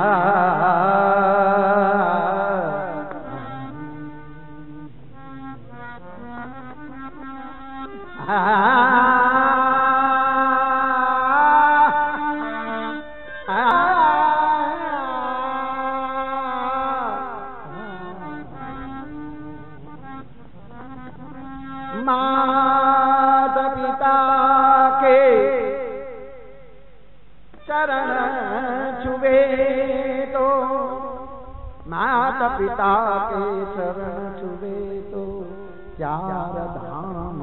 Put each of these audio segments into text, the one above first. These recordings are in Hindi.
Ah पिता के शरण छुबे तो चार धाम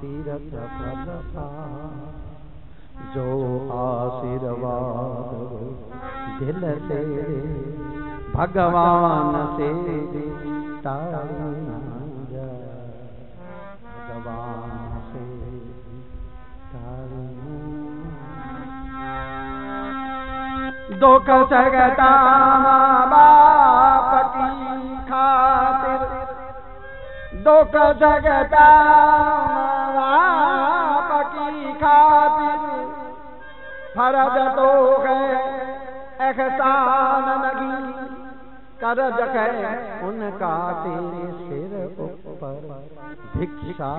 तीरथ फलता जो आशीर्वाद दिल से, भगवान से भगवान से दुख सगता दुख सगता बाप की खातिर। फरज तो है है उनका तेरे सिर ऊपर। भिक्षा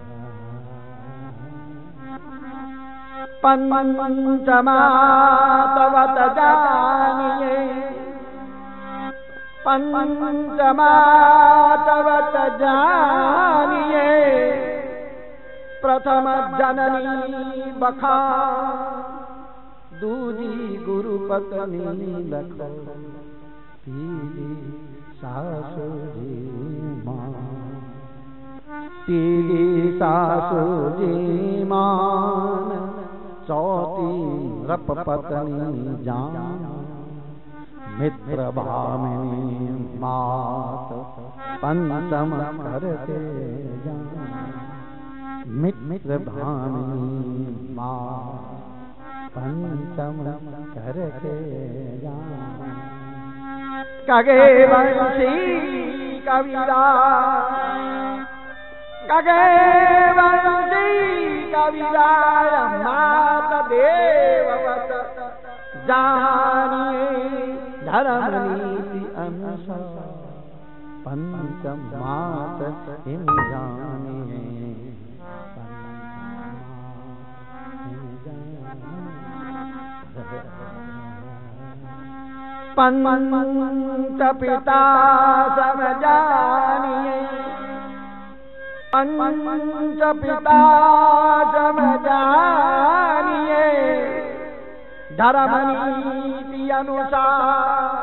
पंचमातवत जानिए पंचमातवत जानिए प्रथम जननी बखा। दूजी गुरु पत्नी लख। तीजी सासु जी माँ। तीली सासु जी मान। चौथी रप पत्नी जान। मित्र भामिनी मात पंचम करते मित्र भामिनी मात पंचम करते कगे वंशी कविता। कगे वंशी कविराय मात देववत जानिए धर्म नीति पंचम मात हिम जानिए पंच पिता सब जानिए। पंच पिता जम जानिए धर्म नीति अनुसार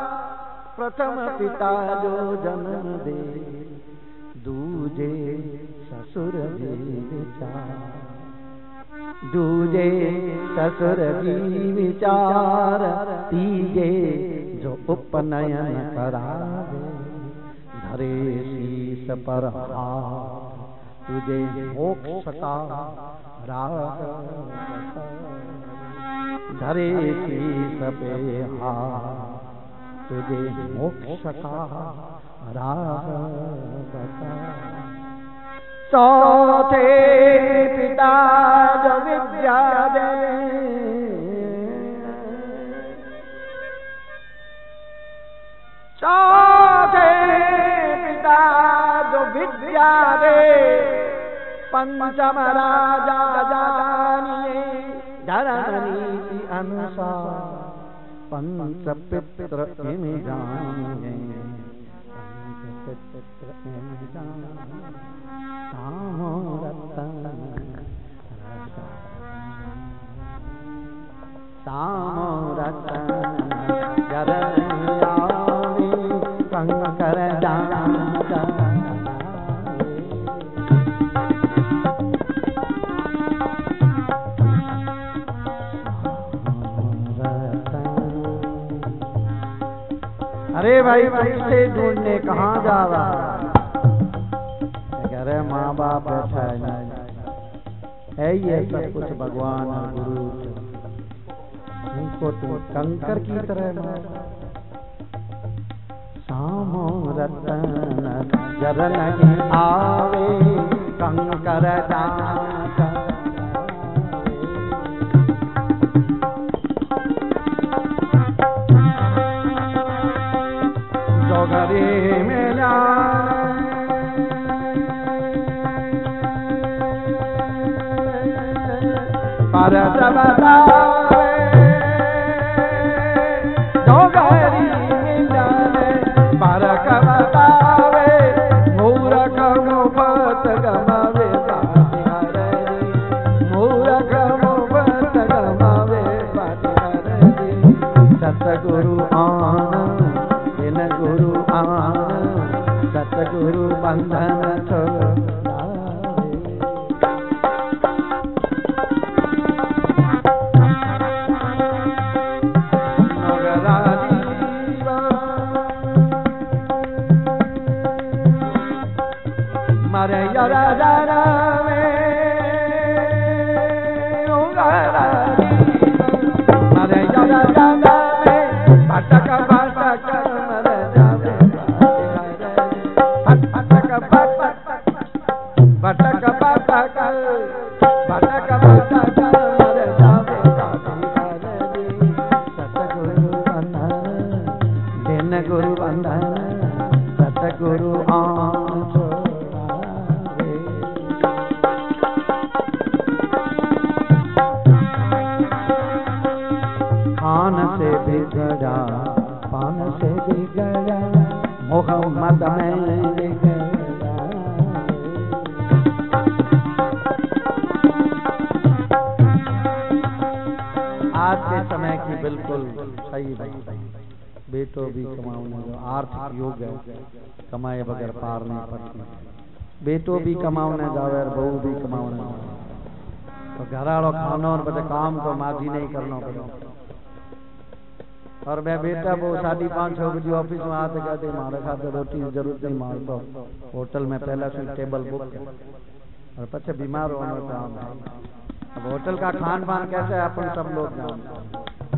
प्रथम पिता जो जन्म दे दूजे ससुर विचार दूजे ससुर विचार तीजे जो उपनयन करावे धरे शीस पर हाथ तुझे मोक्ष का राग धरे शीस पे हाथ तुझे मोक्ष का राग चौथे पिता जो विद्या दे चौथे पिता दे पंचम राजा जानिए धर्म नीति अनुसार पंच पित्र जानिए पित्र इन जानिए सामो रतन भाई तुझसे ढूँढने, कहाँ जा रहा कह रहे माँ बाप बैठा है है ये सब कुछ भगवान और गुरु। उनको तुम कंकर की तरह सामो रतन जरन आवे, कंकर जोगरी मिला। पर pataka pataka बिल्कुल सही बात। बेटो भी कमाने जो आर्थिक योग है, कमाए बगैर पार नहीं पड़ती। बेटो भी कमाने जावे और बहू भी कमाने जावे तो घर वालों खानो और बचे काम तो माजी नहीं करना पड़े। और मैं बेटा, वो साढ़ी पाँच छः बजे ऑफ़िस में आते कहते मारे खाते रोटी की ज़रूरत नहीं मार तो होटल में पहला से टेबल बुक है। और पचे बीमार होने का काम है। होटल का खान पान कैसे है, अपन सब लोग जानते हैं।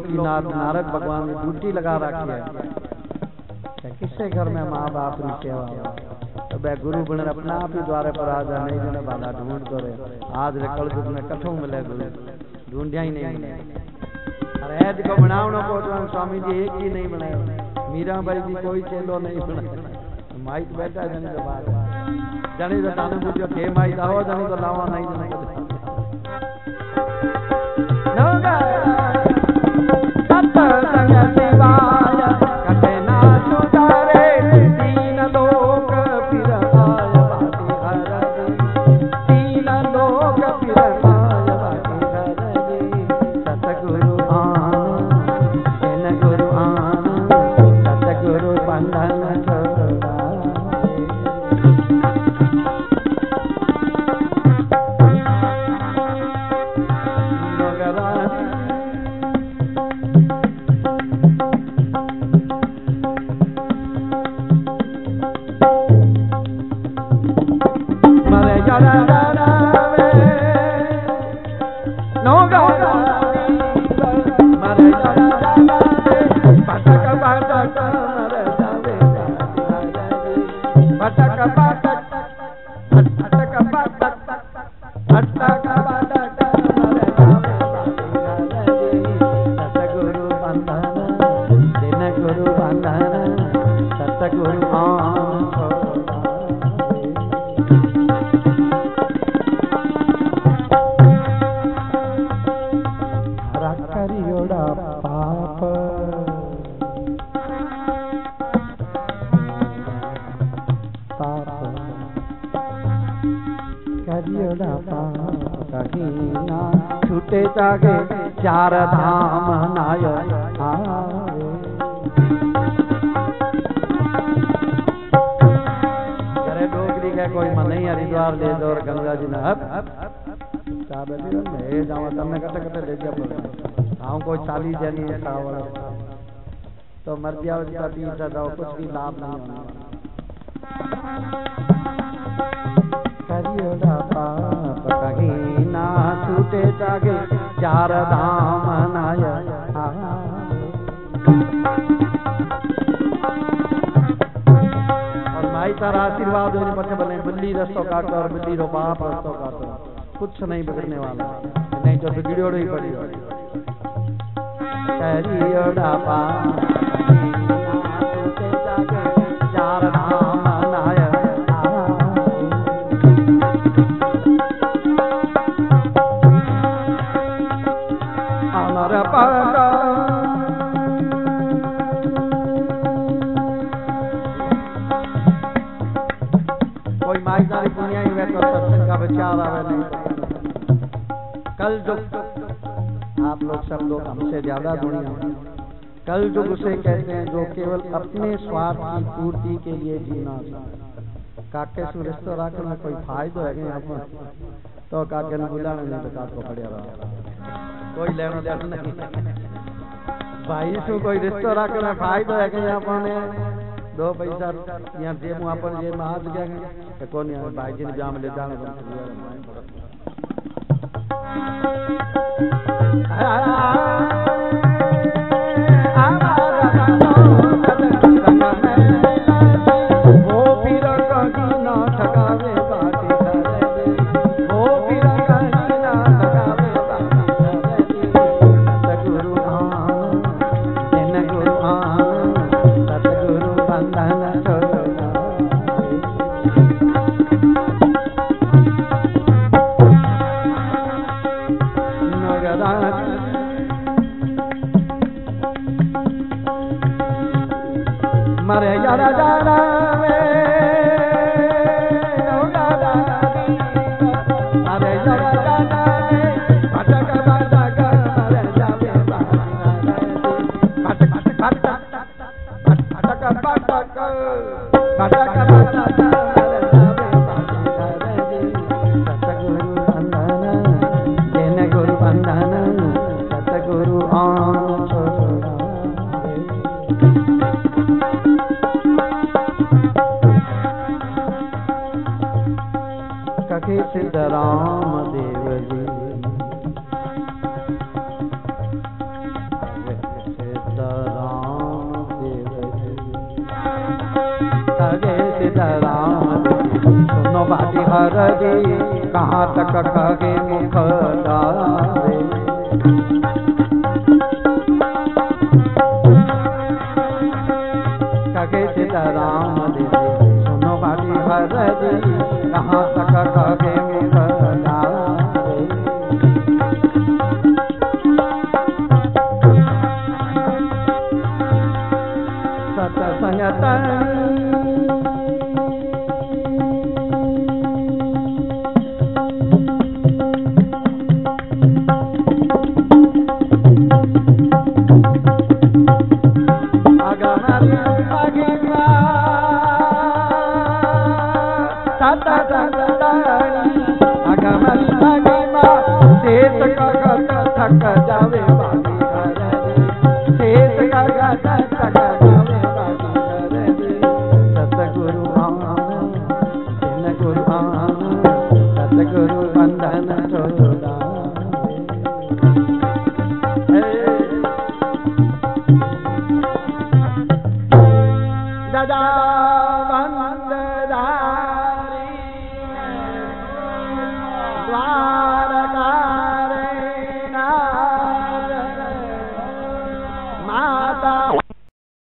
तीन नाथ नारद भगवान ने ड्यूटी लगा रखी है। किसके घर में माँ बाप की सेवा? तो वह गुरु बन अपना आप ही द्वारे पर आ जने बाला ढूंढ रहे आज रे कल युग में कठों मिले गुरु ढूंढिया ही नहीं मिले। अरे ऐद को बनावनो को तो स्वामी जी एक ही नहीं बनाया मीरा भाई जी कोई चेलो नहीं बनाया माइक बैठा जने तो बात जने तो ताने पूछो के माइक आओ जने तो लावा नहीं जने सत्संग छूटे जागे चार धाम नाय कोई मन नहीं हरिद्वार ले दो और गंगा जी ने हप। चा बैठी ले जाओ तमने कटे कटे ले जा पर आऊँ कोई चाली जनी है खावड़ तो मर्जिया उसका तीन सा दो कुछ भी लाभ नहीं होना। करियोड़ा पाप कहीं ना छूटे जागे चार धाम नाय तारा आशीर्वाद बने। बिल्ली रस्तो काटो और बिल्ली रो बाप रस्तो काटो। कुछ नहीं बिगड़ने वाला। नहीं तो बिगड़ियोड़ ही पड़ी। ज़्यादा दुनिया। कल जो उसे कहते हैं, जो केवल अपने स्वार्थ की पूर्ति के लिए जीना काके सु रिश्तो में कोई फायदो है पर तो काके ने बुलाने नहीं तो काको पड़िया रहा। कोई लेनो देनो नहीं। भाई सु कोई रिश्तो रखने में फायदो है कि पर दो पैसा यहाँ जे मुँह पर जे महाज गया तो कौन यहाँ भाई जी ने जाम ले जाना वो मरे यारा तक कहे मुख